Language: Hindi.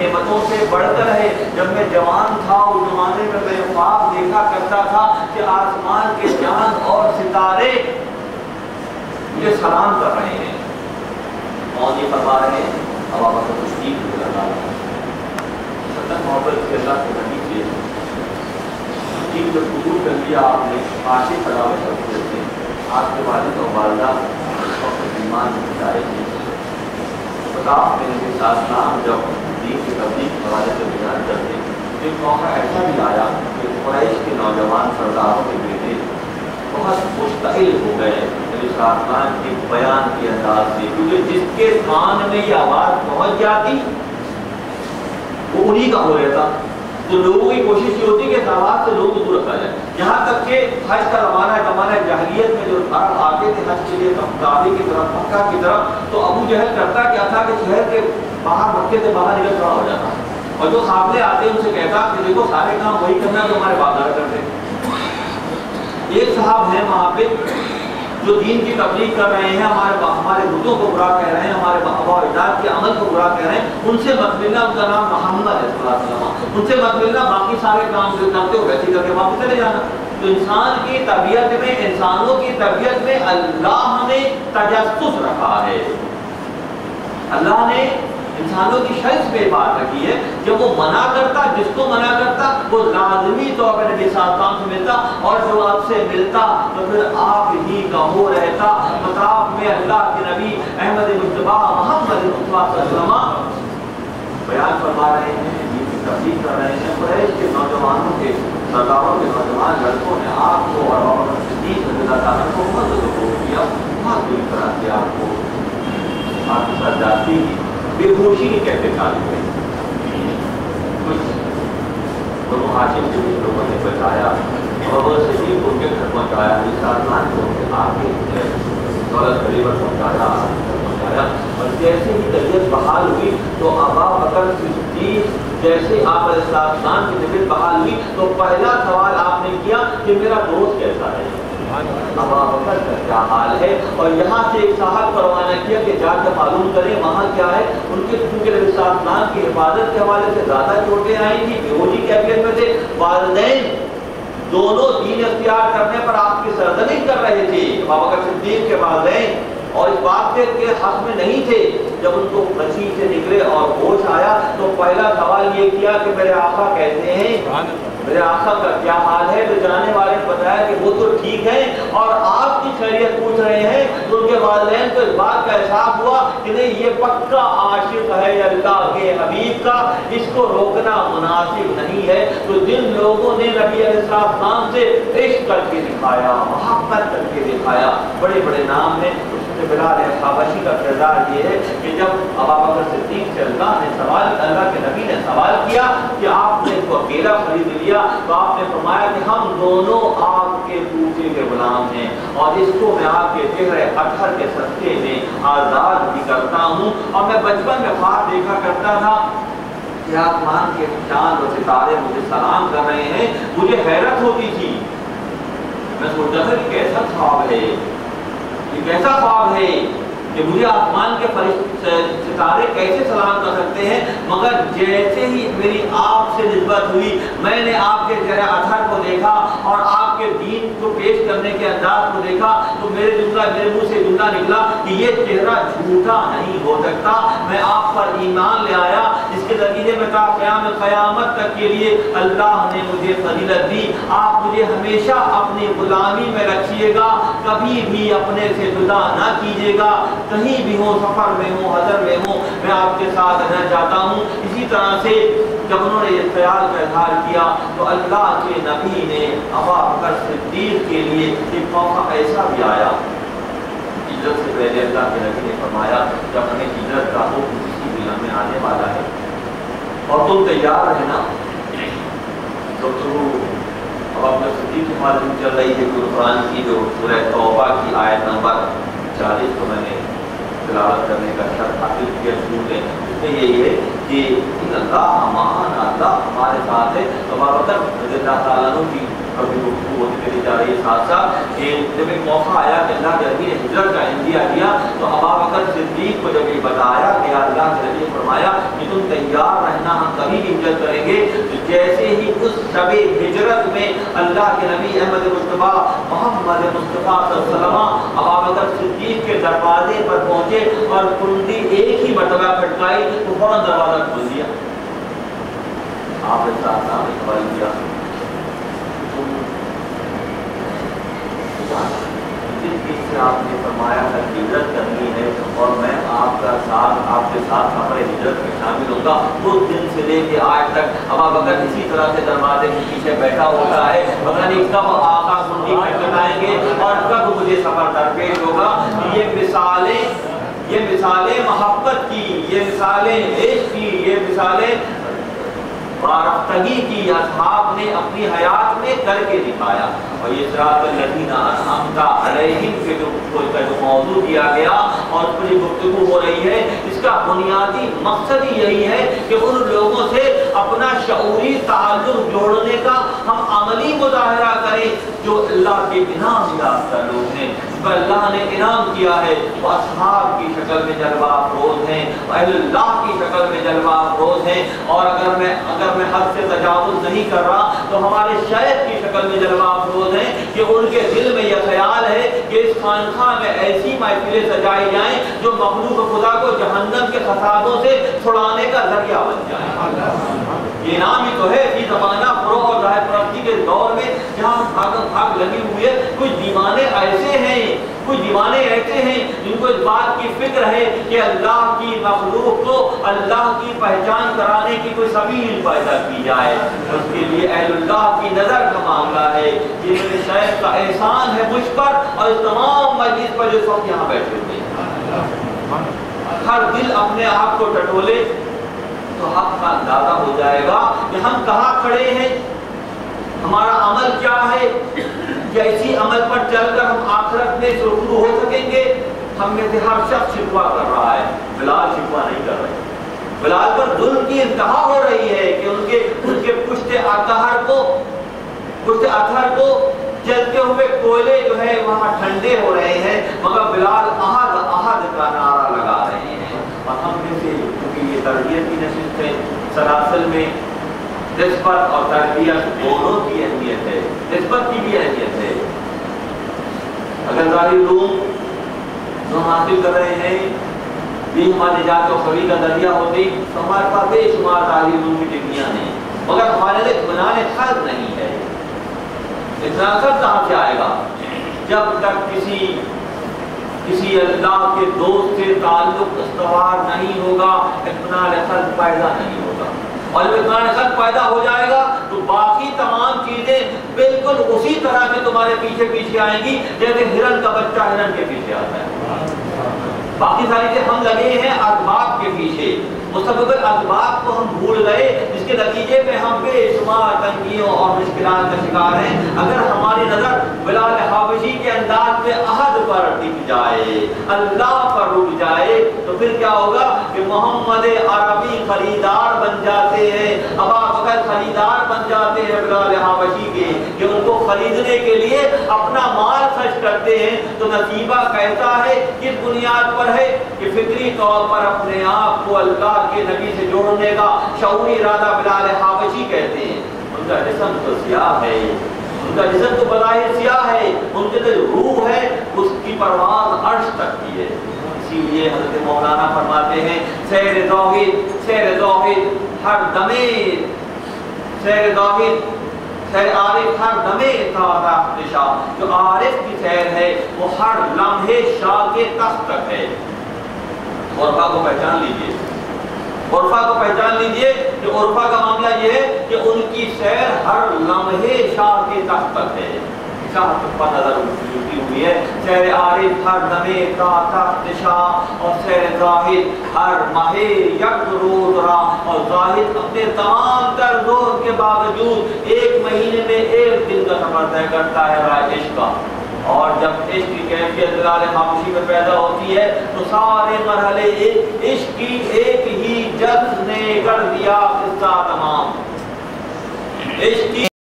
नेमतों से बढ़कर है। जब मैं जवान था, उस जमाने में मैं ख्वाब देखा करता था कि आसमान के चाँद और सितारे मुझे सलाम कर रहे हैं। ये फरमा रहे हैं। अब आप सतत मोहब्बत के अल्लाह के कबूल कर लिया आपने आपके वालिद और वालदा वक्त ईमान बताओ, मेरे साथ नाम जब की तबलीग हवाले से बयान करते। एक मौका ऐसा भी आया कि फ्रैश के नौजवान सरदारों के बेटे बहुत मुश्तिल हो गए। खान के बयान के अंदाज से, क्योंकि जिसके कान में ये आवाज़ पहुँच जाती वो उन्हीं का हो रहता तो लोगों की कोशिश ये होती कि इस आवाज़ से लोग दूर रखा जाए। यहाँ तक के हज का है जमाना जहलीत में जो अरब आते थे हज के लिए दावे की तरफ़, मक्का की तरफ़ तो अबू जहल करता क्या था कि शहर के बाहर, मक्के से बाहर निकल खड़ा हो जाता। और जो सामने आते उनसे कहता कि देखो, सारे काम वही करना जो हमारे बाज़ार करते एक साहब है वहाँ पे जो दीन की तबलीग कर रहे हैं, हमारे हमारे बुतों को बुरा कह रहे हैं, हमारे बाबा इजाद के अमल को बुरा कह रहे हैं, उनसे मत मिलना, उनका नाम मोहम्मद है उनसे मत मिलना, बाकी सारे काम जो करते हो वैसे करके वापस चले जाना। तो इंसान की तबीयत में, इंसानों की तबीयत में अल्लाह ने तजस्स रखा है। अल्लाह ने इंसानों की शर्त पे बात रखी है, जब वो मना करता, जिसको मना करता, वो लाजमी तौर पर से मिलता, और जो आपसे मिलता तो फिर आप हो रहता मताब में अल्लाह के नबी अहमद मुस्तबा मोहम्मद मुस्तबा बयान फरमा रहे हैं तबलीग कर रहे हैं। कुरैश के नौजवानों के, सरदारों के नौजवान लड़कों ने आपको और सिद्दीक को को किया बहुत तरह से आपको आपके साथ जाती बेहोशी कहते में कुछ दोनों हाशिम के लोगों ने बताया वो शरीर को उनके घर पहुँचाया सालमान को आगे दौलत गरीब पहुँचाया पहुँचाया और जैसे ही तबीयत बहाल हुई तो अबा बकर सिद्दीक जैसे आप इस्लाम की तबीयत बहाल हुई तो पहला सवाल आपने किया कि मेरा दोस्त कैसा है अबा बकर का क्या हाल है और यहाँ से एक साहब पर रवाना किया कि जाकर मालूम करें वहाँ क्या है उनके चूँकि इस्लाम की हिफाजत के हवाले से ज़्यादा चोटें आई थी बेहोशी कैफियत में थे वालदेन दोनों दीन अख्तियार करने पर आपकी सरदनी कर रहे थे। बाबा सिद्दीक के वालदेन और इस बात के, के हक में नहीं थे जब उनको मसीह से निकले और होश आया तो पहला सवाल ये किया कि मेरे आका कहते हैं मेरे आका का क्या हाल है? तो जाने वाले ने बताया कि वो तो ठीक है और आपकी खैरियत पूछ रहे हैं तो उनके वाले को इस बात का एहसास हुआ कि नहीं, ये पक्का आशिक है अल्लाह के हबीब का? इसको रोकना मुनासिब नहीं है। तो जिन लोगों ने नबी नाम से इश्क करके दिखाया, मोहब्बत करके दिखाया बड़े बड़े नाम है उसमें बिलाल खाबशी का किरदार ये है कि जब अबा बकर सिद्दीक से अल्लाह ने सवाल, अल्लाह के नबी ने सवाल किया कि आपने इसको अकेला खरीद लिया तो आपने फरमाया कि हम दोनों आपके पूछे के गुलाम हैं और इसको मैं आपके चेहरे अठहर के सस्ते में आज़ाद भी करता हूँ। और मैं बचपन में ख्वाब देखा करता था कि आसमान के चाँद और सितारे मुझे सलाम कर रहे हैं, मुझे हैरत होती थी। मैं सोचता था कि कैसा ख्वाब है, ये कैसा ख्वाब है। कि मुझे आसमान के सितारे कैसे सलाम कर सकते हैं? मगर जैसे ही मेरी आपसे नस्बत हुई, मैंने आपके चेहरे अथर को देखा और आपके दीन को पेश करने के अंदाज को देखा तो मेरे जुमला मेरे मुँह से जुमला निकला कि ये चेहरा झूठा नहीं हो सकता। मैं आप पर ईमान ले आया नतीजे में कहा क्याम क़यामत तक के लिए अल्लाह ने मुझे फजीलत दी। आप मुझे हमेशा अपनी गुलामी में रखिएगा। कभी भी अपने से जुदा ना कीजिएगा। कहीं भी हो, सफ़र में हो, हजर में हो, मैं आपके साथ रहना चाहता हूँ। इसी तरह से जब उन्होंने ये ख्याल का इजहार किया तो अल्लाह के नबी ने अबा बकर सिद्दीक के लिए एक मौका ऐसा भी आया हिजरत से पहले अल्लाह के नबी ने फरमाया, जब हमें हिजरत का हो किसी भी हमें आने वाला है और तुम तैयार रहना तो तुम अब अपने सिद्दीक के मालूम चल रही है कुरान की जो सूरह तौबा की आयत नंबर चालीस को मैंने तिलावत करने का शर्त हासिल किया शुरू में उसमें यही है कि अल्लाह अमान, अल्लाह हमारे साथ है तो बाबा की कभी गुफ्तु होती चली जा रही है। साथ साथ कि जब एक मौका आया कि अल्लाह के ने हिजरत का इंदिया दिया तो बकर सिद्दीक को जब ये बताया, कि अल्लाह के नबी फरमाया कि तुम तैयार रहना, हम कभी भी हिजरत करेंगे तो जैसे ही उस शब हिजरत में अल्लाह के नबी अहमद मुस्तफ़ा, मोहम्मद मुस्तफ़ा सल्लल्लाहु अबा सिद्दीक के दरवाजे पर पहुँचे और कुंडी एक ही मरतबा खटकाई तो फ़ौरन दरवाज़ा खोल दिया? आपने साथ साथ किया जिस चीज़ से आपने फरमाया था हिजरत करनी है, और मैं आपका साथ, आपके साथ हमारे हिजरत में शामिल होगा उस दिन से लेके आज तक अब आप अगर इसी तरह से दरवाजे के पीछे बैठा होता है, पता नहीं कब आका कुंडी खटखटाएँगे और कब मुझे सफ़र दरपेश होगा। ये मिसालें ये मिसालें मोहब्बत की, ये मिसालें इश्क की, ये मिसालें बारफ्तगी की असहाब ने अपनी हयात में करके दिखाया। और ये के जो का जो मौजू दिया गया और पूरी गुफ्तु हो रही है, इसका बुनियादी मकसद ही यही है कि उन लोगों से अपना शूरी ताल्लुक जोड़ने का हम अमली मुजाहरा करें, जो अल्लाह के बिना इनाम का लोग हैं। पर अल्लाह ने इनाम किया है वो असहाब की शक्ल में जलवा अफरोज हैं अल्लाह की शक्ल में जलवा अफरोज हैं, और अगर मैं अगर मैं हद से तजावुज नहीं कर रहा तो हमारे शायद की शक्ल में जलवा अफरोज हैं, कि उनके दिल में यह ख्याल है कि इस खानखा में ऐसी महफिलें सजाई जाएँ, जो मखलूक खुदा को जहन्नम के खसाबों से छुड़ाने का ज़रिया बन जाए। ये नाम ही तो है कि जमाना प्रो और ज़ाहिर परस्ती के दौर में जहाँ भाग भाग लगी हुई है। कुछ दीवाने ऐसे हैं, कुछ दीवाने ऐसे हैं जिनको इस बात की फ़िक्र है कि अल्लाह की मखलूक को अल्लाह की पहचान कराने की कोई सबील पैदा की जाए। उसके लिए अल्लाह की नज़र का मामला है। ये मेरे शहर का एहसान है मुझ पर और इस तमाम मस्जिद पर जो सब यहाँ बैठे हुए हर दिल अपने आप को टटोले तो हक का अंदाज़ा हो जाएगा कि हम कहाँ खड़े हैं हमारा अमल क्या है? कैसी अमल पर चलकर हम आखिरत में सुरखरू हो सकेंगे? हम में से हर शख्स शिकवा कर रहा है। बिलाल शिकवा नहीं कर रहे। बिलाल पर जुल्म की इंतहा हो रही है कि उनके उनके पुष्ट अतहर को पुष्ट अतहर को जलते हुए कोयले जो है वहाँ ठंडे हो रहे हैं, मगर बिलाल अहद अहद का नारा लगा रहे हैं। और हम में से क्योंकि ये तरबियत की नशिस्त है। सरासल में नस्बत और तरबियत दोनों की अहमियत है नस्बत की भी अहमियत है। अगर ज़ाहिर रूम जो हासिल कर रहे हैं ये हमारे जात और खबी का दरिया होती तो हमारे पास बेशुमार ज़ाहिर रूम की डिग्रियाँ हैं मगर हमारे लिए इतमान खर्च नहीं है। इतना खर्च कहाँ से आएगा? जब तक किसी किसी अल्लाह के दोस्त से ताल्लुक इस्तवार नहीं होगा, इतना खल्क पैदा नहीं होगा। और जब इतना खल्क पैदा हो जाएगा तो बाकी तमाम चीज़ें बिल्कुल उसी तरह से तुम्हारे पीछे पीछे आएँगी, जैसे हिरन का बच्चा हिरन के पीछे आता है। बाकी सारी चीज़ें हम लगे हैं अखबाब के पीछे। मुस्तबिल असबाब को हम भूल गए, जिसके नतीजे में हम बेशुमार तंगियों और मुश्किल का शिकार हैं। अगर हमारी नज़र बिलाल हाबशी के अंदाज में अहद पर टिक जाए, अल्लाह पर रुक जाए तो फिर क्या होगा कि मोहम्मद अरबी खरीदार बन जाते हैं। अबा बकर खरीदार बन जाते हैं के, कि उनको खरीदने के लिए अपना माल खर्च करते हैं तो नसीबा कहता है किस बुनियाद पर है कि फिक्री तौर पर अपने आप को अल्लाह के नबी से जोड़ने का शौरी इरादा बिलाल हाबशी कहते हैं। उनका जिसम तो सियाह है, उनका जिसम तो बलाहिर सियाह है, उनके जो रूह है उसकी परवाज अर्श तक की है। इसीलिए हज़रत मौलाना फरमाते हैं, सैर तौहीद सैर तौहीद हर दमे। सैर तौहीद सैर आरिफ, हर दमे था जो आरिफ की सैर है, वो हर लम्हे शाह के तख्त तक है। और को पहचान लीजिए। उर्फा को पहचान लीजिए। कि उर्फा का मामला ये है कि उनकी सैर हर लम्हे शाह के तख्त तक है। नज़र हुई है। सैर आरिफ हर नमे का तख्त शाह और सैर जाहिद हर माहे यक रोज और जाहिद अपने तमाम तर ज़ोर के बावजूद एक महीने में एक दिन का सफ़र तय करता है राजेश का। और जब इश्क की कैफियत खामोशी में पैदा होती है तो सारे मरहले इश्क की एक ही जज्ब ने कर दिया तमाम। इश्क की